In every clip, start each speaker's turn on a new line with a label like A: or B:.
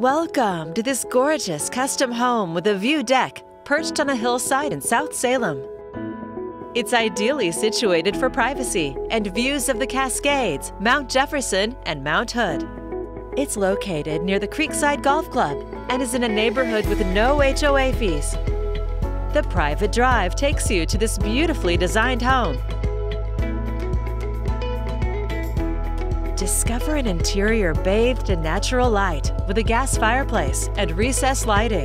A: Welcome to this gorgeous custom home with a view deck perched on a hillside in South Salem. It's ideally situated for privacy and views of the Cascades, Mount Jefferson, and Mount Hood. It's located near the Creekside Golf Club and is in a neighborhood with no HOA fees. The private drive takes you to this beautifully designed home Discover an interior bathed in natural light with a gas fireplace and recessed lighting.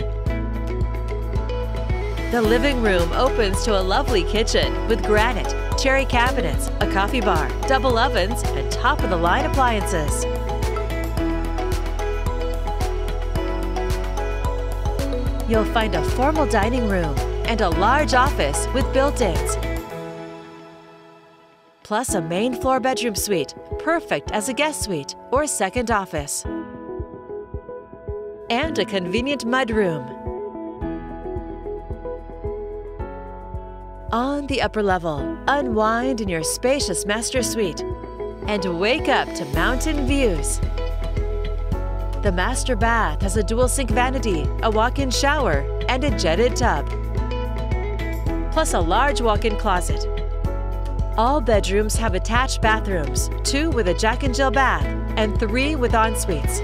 A: The living room opens to a lovely kitchen with granite, cherry cabinets, a coffee bar, double ovens, and top-of-the-line appliances. You'll find a formal dining room and a large office with built-ins plus a main floor bedroom suite, perfect as a guest suite or second office. And a convenient mudroom. On the upper level, unwind in your spacious master suite and wake up to mountain views. The master bath has a dual sink vanity, a walk-in shower, and a jetted tub. Plus a large walk-in closet all bedrooms have attached bathrooms, two with a Jack and Jill bath, and three with en-suites.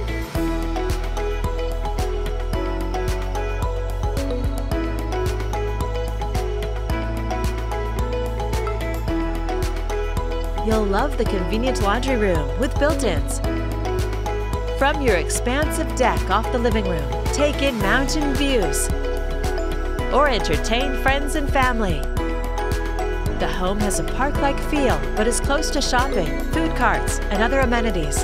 A: You'll love the convenient laundry room with built-ins. From your expansive deck off the living room, take in mountain views or entertain friends and family. The home has a park-like feel, but is close to shopping, food carts, and other amenities.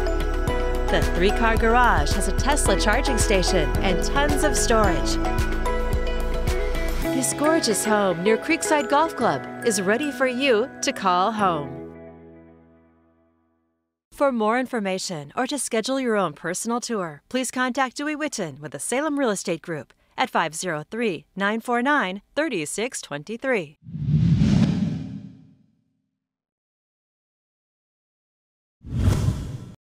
A: The three-car garage has a Tesla charging station and tons of storage. This gorgeous home near Creekside Golf Club is ready for you to call home. For more information or to schedule your own personal tour, please contact Dewey Whitton with the Salem Real Estate Group at 503 949 3623.